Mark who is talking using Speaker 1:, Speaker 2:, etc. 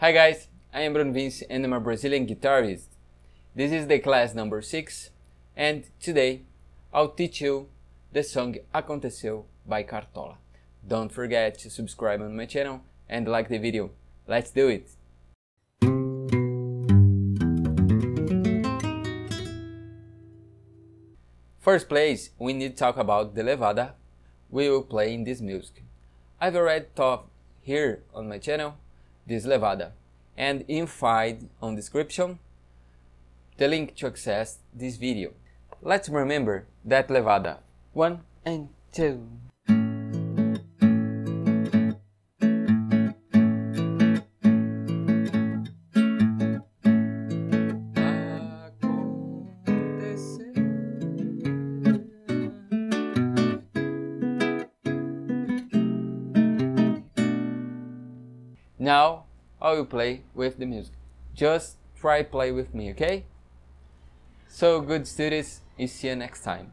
Speaker 1: Hi guys, I am Bruno Vinci and I'm a Brazilian guitarist. This is the class number 6 and today I'll teach you the song Aconteceu by Cartola. Don't forget to subscribe on my channel and like the video. Let's do it! First place, we need to talk about the levada we will play in this music. I've already taught here on my channel this levada and inside on description the link to access this video. Let's remember that levada 1 and 2. Now I will play with the music. Just try play with me, okay? So good students, see you next time.